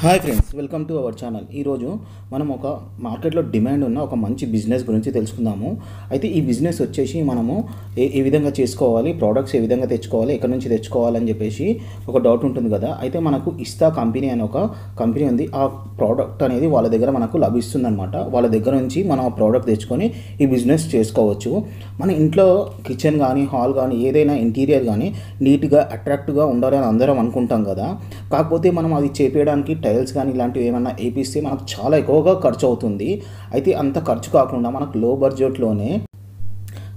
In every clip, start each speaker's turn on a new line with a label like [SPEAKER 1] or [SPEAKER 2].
[SPEAKER 1] Hi friends welcome to our channel ఈరోజు మనం ఒక మార్కెట్లో డిమాండ్ ఉన్న ఒక మంచి బిజినెస్ గురించి తెలుసుకుందాము. అయితే ఈ బిజినెస్ వచ్చేసి మనము ఏ ఏ విధంగా చేసుకోవాలి ప్రోడక్ట్స్ ఏ విధంగా తెచ్చుకోవాలి ఎక్కడి నుంచి తెచ్చుకోవాలని చెప్పేసి ఒక డౌట్ ఉంటుంది కదా. అయితే మనకు ఇస్తా కంపెనీ అనే ఒక కంపెనీ ఉంది. ఆ ప్రోడక్ట్ అనేది వాళ్ళ దగ్గర మనకు లభిస్తుంది అనమాట వాళ్ళ దగ్గర నుంచి మనం ఆ ప్రోడక్ట్ తెచ్చుకొని ఈ బిజినెస్ చేసుకోవచ్చు. మన ఇంట్లో కిచెన్ కానీ హాల్ కానీ ఏదైనా ఇంటీరియర్ కానీ నీట్గా అట్రాక్ట్గా ఉండాలని అందరం అనుకుంటాం కదా. కాకపోతే మనం అది చేపేయడానికి టైల్స్ కానీ ఇలాంటివి ఏమన్నా వేపిస్తే మనకు చాలా ఎక్కువగా ఖర్చు అవుతుంది అయితే అంత ఖర్చు కాకుండా మనకు లో బడ్జెట్లోనే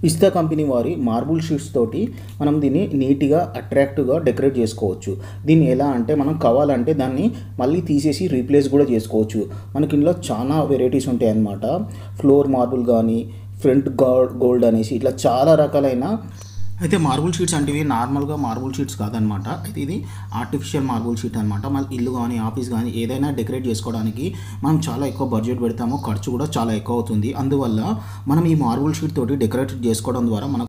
[SPEAKER 1] ఇస్తా కంపెనీ వారి మార్బుల్ షీట్స్ తోటి మనం దీన్ని నీట్గా అట్రాక్టివ్గా డెకరేట్ చేసుకోవచ్చు. దీన్ని ఎలా అంటే మనం కావాలంటే దాన్ని మళ్ళీ తీసేసి రీప్లేస్ కూడా చేసుకోవచ్చు. మనకి ఇందులో చాలా వెరైటీస్ ఉంటాయి అన్నమాట ఫ్లోర్ మార్బుల్ కానీ ఫ్రంట్ గోల్డ్ గోల్డ్ అనేసి ఇట్లా చాలా రకాలైన అయితే మార్బుల్ షీట్స్ అంటే ఇవి నార్మల్గా మార్బుల్ షీట్స్ కాదనమాట. అయితే ఇది ఆర్టిఫిషియల్ మార్బుల్ షీట్ అనమాట. మన ఇల్లు కానీ ఆఫీస్ కానీ ఏదైనా డెకరేట్ చేసుకోవడానికి మనం చాలా ఎక్కువ బడ్జెట్ పెడతాము. ఖర్చు కూడా చాలా ఎక్కువ అవుతుంది. అందువల్ల మనం ఈ మార్బుల్ షీట్ తోటి డెకరేట్ చేసుకోవడం ద్వారా మనకు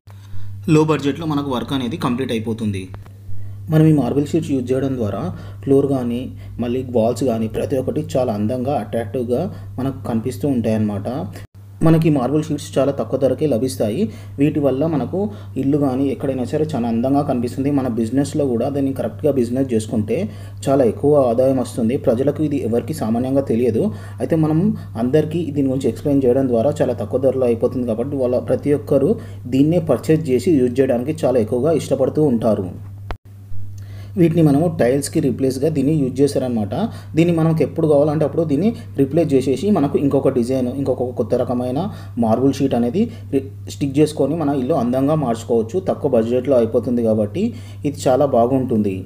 [SPEAKER 1] లో బడ్జెట్లో మనకు వర్క్ అనేది కంప్లీట్ అయిపోతుంది. మనం ఈ మార్బుల్ షీట్స్ యూజ్ చేయడం ద్వారా ఫ్లోర్ కానీ మళ్ళీ వాల్స్ కానీ ప్రతి ఒక్కటి చాలా అందంగా అట్రాక్టివ్గా మనకు కనిపిస్తూ ఉంటాయన్నమాట. మనకి మార్బుల్ షీట్స్ చాలా తక్కువ ధరకే లభిస్తాయి. వీటి వల్ల మనకు ఇల్లు కానీ ఎక్కడైనా సరే చాలా అందంగా కనిపిస్తుంది. మన బిజినెస్లో కూడా దాన్ని కరెక్ట్గా బిజినెస్ చేసుకుంటే చాలా ఎక్కువ ఆదాయం వస్తుంది. ప్రజలకు ఇది ఎవరికి సామాన్యంగా తెలియదు. అయితే మనం అందరికీ దీని గురించి ఎక్స్ప్లెయిన్ చేయడం ద్వారా చాలా తక్కువ ధరలో అయిపోతుంది కాబట్టి వాళ్ళ ప్రతి ఒక్కరూ దీన్నే పర్చేజ్ చేసి యూజ్ చేయడానికి చాలా ఎక్కువగా ఇష్టపడుతూ ఉంటారు. వీటిని మనము టైల్స్కి రీప్లేస్గా దీన్ని యూజ్ చేశారనమాట దీన్ని మనకు ఎప్పుడు కావాలంటే అప్పుడు దీన్ని రీప్లేస్ చేసేసి మనకు ఇంకొక డిజైన్ ఇంకొక కొత్త రకమైన మార్బుల్ షీట్ అనేది స్టిక్ చేసుకొని మన ఇల్లు అందంగా మార్చుకోవచ్చు. తక్కువ బడ్జెట్లో అయిపోతుంది కాబట్టి ఇది చాలా బాగుంటుంది.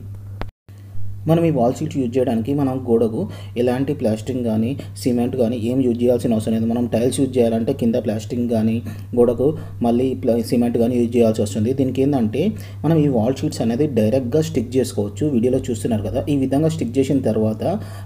[SPEAKER 1] మనం ఈ వాల్ షీట్ యూజ్ చేయడానికి మనం గోడకు ఎలాంటి ప్లాస్టింగ్ కానీ సిమెంట్ కానీ ఏం యూజ్ చేయాల్సిన అవసరం లేదు. మనం టైల్స్ యూజ్ చేయాలంటే కింద ప్లాస్టింగ్ కానీ గోడకు మళ్ళీ సిమెంట్ కానీ యూజ్ చేయాల్సి వస్తుంది. దీనికి ఏంటంటే మనం ఈ వాల్ షీట్స్ అనేది డైరెక్ట్గా స్టిక్ చేసుకోవచ్చు. వీడియోలో చూస్తున్నారు కదా. ఈ విధంగా స్టిక్ చేసిన తర్వాత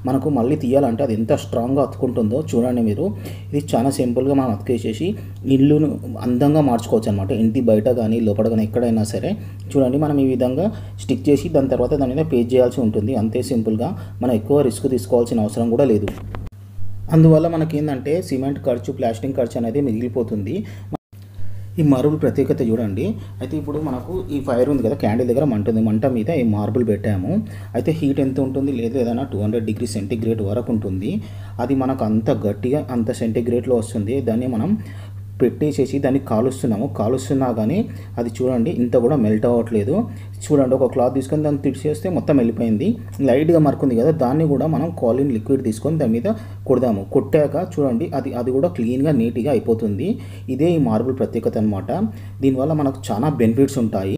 [SPEAKER 1] మనకు మళ్ళీ తీయాలంటే అది ఎంత స్ట్రాంగ్గా అతుకుంటుందో చూడండి మీరు. ఇది చాలా సింపుల్గా మనం అతికేసేసి ఇల్లును అందంగా మార్చుకోవచ్చు అనమాట ఇంటి బయట కానీ లోపల కానీ ఎక్కడైనా సరే. చూడండి మనం ఈ విధంగా స్టిక్ చేసి దాని తర్వాత దాని మీద పేజ్ చేయాల్సి ఉంటుంది. అంతే సింపుల్గా మనం ఎక్కువ రిస్క్ తీసుకోవాల్సిన అవసరం కూడా లేదు. అందువల్ల మనకి ఏంటంటే సిమెంట్ ఖర్చు ప్లాస్టింగ్ ఖర్చు అనేది మిగిలిపోతుంది. ఈ మార్బుల్ ప్రత్యేకత చూడండి. అయితే ఇప్పుడు మనకు ఈ ఫైర్ ఉంది కదా క్యాండిల్ దగ్గర మంట ఉంది. మంట మీద ఈ మార్బుల్ పెట్టాము. అయితే హీట్ ఎంత ఉంటుంది? లేదు ఏదైనా టూ హండ్రెడ్ డిగ్రీ సెంటీగ్రేడ్ వరకు ఉంటుంది. అది మనకు అంత గట్టిగా అంత సెంటిగ్రేడ్లో వస్తుంది. దాన్ని మనం పెట్టేసేసి దాన్ని కాలుస్తున్నాము. కాలుస్తున్నా కానీ అది చూడండి ఇంత కూడా మెల్ట్ అవ్వట్లేదు. చూడండి ఒక క్లాత్ తీసుకొని దాన్ని తిడిచేస్తే మొత్తం వెళ్ళిపోయింది. లైట్గా మరుకుంది కదా దాన్ని కూడా మనం కాలిన్ లిక్విడ్ తీసుకొని దాని మీద కొడదాము. కొట్టాక చూడండి అది అది కూడా క్లీన్గా నీట్గా అయిపోతుంది. ఇదే ఈ మార్బుల్ ప్రత్యేకత అనమాట దీనివల్ల మనకు చాలా బెనిఫిట్స్ ఉంటాయి.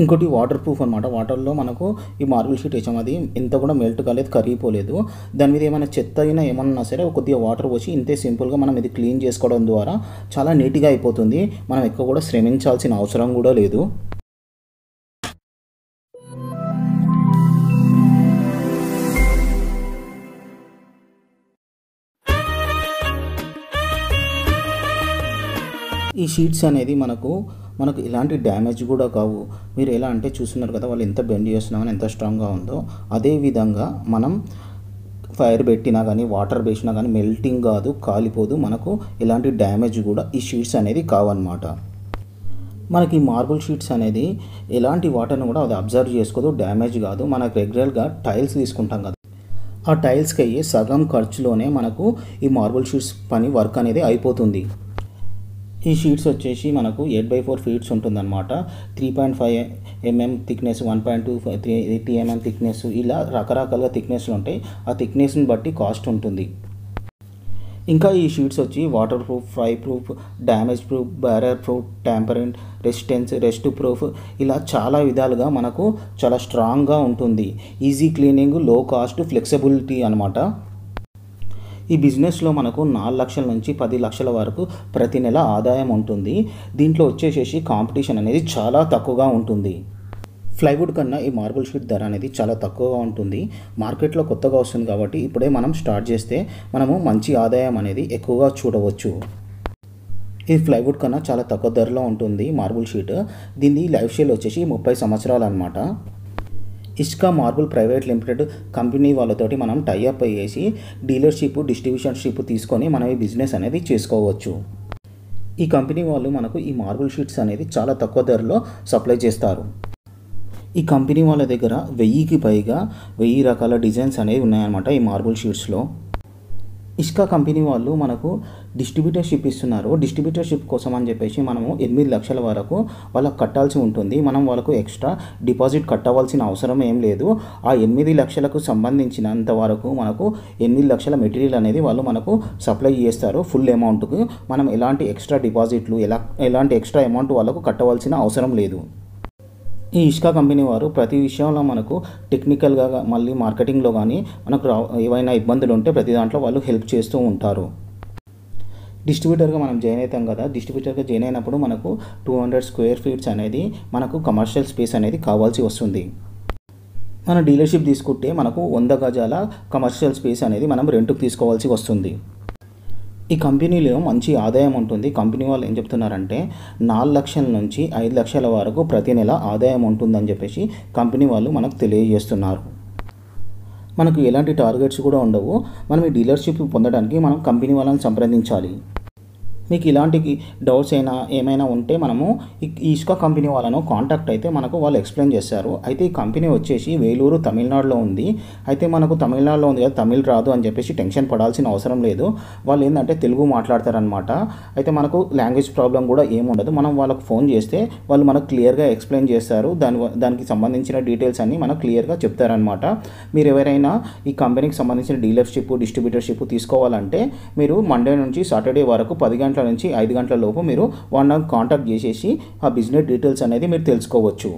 [SPEAKER 1] ఇంకోటి వాటర్ ప్రూఫ్ అనమాట వాటర్లో మనకు ఈ మార్బుల్ షీట్ వేసాం. అది ఎంత కూడా మెల్ట్ కాలేదు కరిగిపోలేదు. దాని మీద ఏమైనా చెత్త అయినా ఏమన్నా సరే కొద్దిగా వాటర్ పోసి ఇంతే సింపుల్గా మనం ఇది క్లీన్ చేసుకోవడం ద్వారా చాలా నీట్గా అయిపోతుంది. మనం ఎక్కువ కూడా శ్రమించాల్సిన అవసరం కూడా లేదు. ఈ షీట్స్ అనేది మనకు మనకు ఎలాంటి డ్యామేజ్ కూడా కావు. మీరు ఎలా అంటే చూస్తున్నారు కదా వాళ్ళు ఎంత బెండ్ చేస్తున్నామని ఎంత స్ట్రాంగ్గా ఉందో అదే విధంగా మనం ఫైర్ పెట్టినా కానీ వాటర్ వేసినా కానీ మెల్టింగ్ కాదు కాలిపోదు. మనకు ఎలాంటి డ్యామేజ్ కూడా ఈ షీట్స్ అనేది కావన్నమాట. మనకి మార్బుల్ షీట్స్ అనేది ఎలాంటి వాటర్ని కూడా అది అబ్జర్వ్ చేసుకోదు డ్యామేజ్ కాదు. మనకు రెగ్యులర్గా టైల్స్ తీసుకుంటాం కదా. ఆ టైల్స్కి అయ్యే సగం ఖర్చులోనే మనకు ఈ మార్బుల్ షీట్స్ పని వర్క్ అనేది అయిపోతుంది. ఈ షీట్స్ వచ్చేసి మనకు ఎయిట్ బై ఫోర్ ఫీట్స్ ఉంటుందన్నమాట. Three point five MM thickness one point two three eighty MM thickness ఇలా రకరకాలుగా థిక్నెస్లు ఉంటాయి. ఆ థిక్నెస్ని బట్టి కాస్ట్ ఉంటుంది. ఇంకా ఈ షీట్స్ వచ్చి water proof fire proof damage proof barrier proof temperature resistance rust proof ఇలా చాలా విధాలుగా మనకు చాలా స్ట్రాంగ్గా ఉంటుంది. ఈజీ క్లీనింగ్లో కాస్ట్ ఫ్లెక్సిబిలిటీ అనమాట ఈ బిజినెస్లో మనకు నాలుగు లక్షల నుంచి పది లక్షల వరకు ప్రతి నెల ఆదాయం ఉంటుంది. దీంట్లో వచ్చేసేసి కాంపిటీషన్ అనేది చాలా తక్కువగా ఉంటుంది. ఫ్లైవుడ్ కన్నా ఈ మార్బుల్ షీట్ ధర అనేది చాలా తక్కువగా ఉంటుంది. మార్కెట్లో కొత్తగా వస్తుంది కాబట్టి ఇప్పుడే మనం స్టార్ట్ చేస్తే మనము మంచి ఆదాయం అనేది ఎక్కువగా చూడవచ్చు. ఈ ఫ్లైవుడ్ కన్నా చాలా తక్కువ ధరలో ఉంటుంది మార్బుల్ షీట్. దీని లైఫ్ స్టైల్ వచ్చేసి ముప్పై సంవత్సరాలు అనమాట Ishka marble private limited company వాళ్ళతోటి మనం టైఅప్ అయ్యేసి డీలర్షిప్ డిస్ట్రిబ్యూషన్షిప్ తీసుకొని మనం ఈ బిజినెస్ అనేది చేసుకోవచ్చు. ఈ కంపెనీ వాళ్ళు మనకు ఈ మార్బుల్ షీట్స్ అనేది చాలా తక్కువ ధరలో సప్లై చేస్తారు. ఈ కంపెనీ వాళ్ళ దగ్గర వెయ్యికి పైగా వెయ్యి రకాల డిజైన్స్ అనేవి ఉన్నాయన్నమాట ఈ మార్బుల్ షీట్స్లో. ఇష్కా కంపెనీ వాళ్ళు మనకు డిస్ట్రిబ్యూటర్షిప్ ఇస్తున్నారు. డిస్ట్రిబ్యూటర్షిప్ కోసం అని చెప్పేసి మనము ఎనిమిది లక్షల వరకు వాళ్ళకు కట్టాల్సి ఉంటుంది. మనం వాళ్ళకు ఎక్స్ట్రా డిపాజిట్ కట్టవలసిన అవసరం ఏం లేదు. ఆ ఎనిమిది లక్షలకు సంబంధించినంత వరకు మనకు ఎనిమిది లక్షల మెటీరియల్ అనేది వాళ్ళు మనకు సప్లై చేస్తారు. ఫుల్ అమౌంట్కు. మనం ఎలాంటి ఎక్స్ట్రా డిపాజిట్లు ఎలా ఎలాంటి ఎక్స్ట్రా అమౌంట్ వాళ్ళకు కట్టవలసిన అవసరం లేదు. ఈ ఇష్కా కంపెనీ వారు ప్రతి విషయంలో మనకు టెక్నికల్గా మళ్ళీ మార్కెటింగ్లో కానీ మనకు ఏవైనా ఇబ్బందులు ఉంటే ప్రతి దాంట్లో వాళ్ళు హెల్ప్ చేస్తూ ఉంటారు. డిస్ట్రిబ్యూటర్గా మనం జాయిన్ అవుతాం కదా డిస్ట్రిబ్యూటర్గా జాయిన్ అయినప్పుడు మనకు టూ హండ్రెడ్ స్క్వేర్ ఫీట్స్ అనేది మనకు కమర్షియల్ స్పేస్ అనేది కావాల్సి వస్తుంది. మన డీలర్షిప్ తీసుకుంటే మనకు వంద గజాల కమర్షియల్ స్పేస్ అనేది మనం రెంట్కి తీసుకోవాల్సి వస్తుంది. ఈ కంపెనీలో మంచి ఆదాయం ఉంటుంది. కంపెనీ వాళ్ళు ఏం చెప్తున్నారంటే నాలుగు లక్షల నుంచి ఐదు లక్షల వరకు ప్రతి నెల ఆదాయం ఉంటుందని చెప్పేసి కంపెనీ వాళ్ళు మనకు తెలియజేస్తున్నారు. మనకు ఎలాంటి టార్గెట్స్ కూడా ఉండవు. మనం ఈ డీలర్షిప్ పొందడానికి మనం కంపెనీ వాళ్ళని సంప్రదించాలి. మీకు ఇలాంటి డౌట్స్ అయినా ఏమైనా ఉంటే మనము ఈ ఇసుక కంపెనీ వాళ్ళను కాంటాక్ట్ అయితే మనకు వాళ్ళు ఎక్స్ప్లెయిన్ చేస్తారు. అయితే ఈ కంపెనీ వచ్చేసి వేలూరు తమిళనాడులో ఉంది. అయితే మనకు తమిళనాడులో ఉంది కదా తమిళ్ రాదు అని చెప్పేసి టెన్షన్ పడాల్సిన అవసరం లేదు. వాళ్ళు ఏంటంటే తెలుగు మాట్లాడతారనమాట అయితే మనకు లాంగ్వేజ్ ప్రాబ్లం కూడా ఏముండదు మనం వాళ్ళకు ఫోన్ చేస్తే వాళ్ళు మనకు క్లియర్గా ఎక్స్ప్లెయిన్ చేస్తారు. దాని దానికి సంబంధించిన డీటెయిల్స్ అన్నీ మనకు క్లియర్గా చెప్తారనమాట మీరు ఎవరైనా ఈ కంపెనీకి సంబంధించిన డీలర్షిప్ డిస్ట్రిబ్యూటర్షిప్ తీసుకోవాలంటే మీరు మండే నుంచి సాటర్డే వరకు పది గంటల గంటల నుంచి ఐదు గంటల లోపు మీరు వాళ్ళని కాంటాక్ట్ చేసేసి ఆ బిజినెస్ డీటెయిల్స్ అనేది మీరు తెలుసుకోవచ్చు.